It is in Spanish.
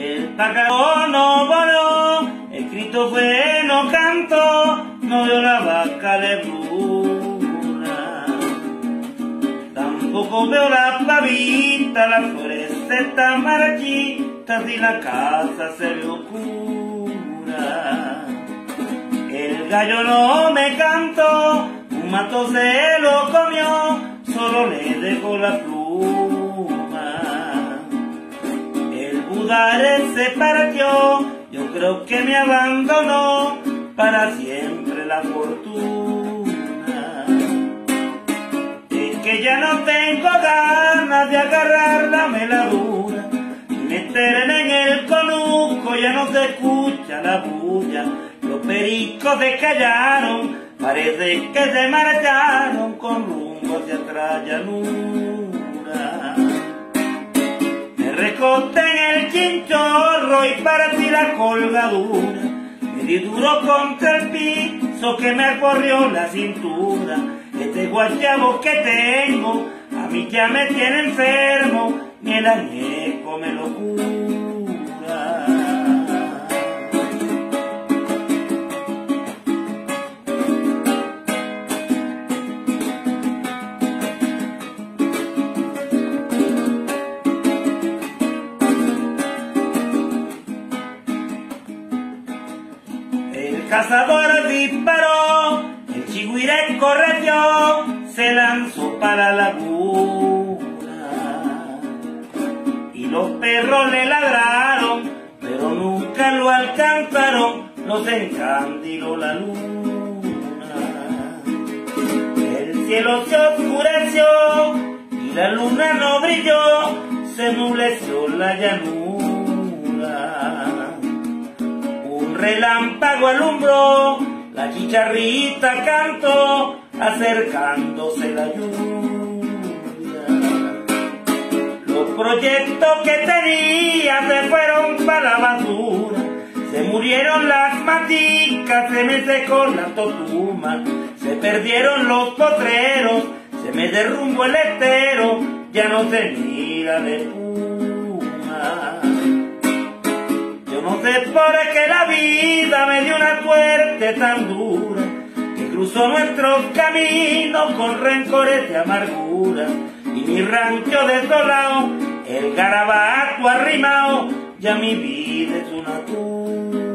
El pájaro no voló, el grito fue no cantó, no dio la vaca de bruna. Tampoco veo la pavita, las flores están marchitas y la casa se ve oscura. El gallo no me cantó, un mato se lo comió, solo le dejó la pluma. El budare se partió, yo creo que me abandonó para siempre la fortuna. Es que ya no tengo ganas de agarrar la meladura, meterme en el conuco, ya no se escucha la bulla, los pericos se callaron, parece que se marcharon con rumbo hacia atrás llanura. Me recosté y partí la colgadura, me di duro contra el piso que me acorrió la cintura, este guachabo que tengo a mí ya me tiene enfermo, ni el añejo me lo cura. Cazador disparó, el chigüire corrió, se lanzó para la laguna. Y los perros le ladraron, pero nunca lo alcanzaron, los encandiló la luna. El cielo se oscureció y la luna no brilló, se nubleció la llanura relámpago alumbró, la chicharrita cantó, acercándose la lluvia. Los proyectos que tenía se fueron para la basura, se murieron las maticas, se me secó la totuma, se perdieron los potreros, se me derrumbó el estero, ya no se mira de puma. No sé por qué tan dura que cruzó nuestros caminos con rencores de amargura y mi rancho desolado, el garabato arrimado, ya mi vida es una tumba.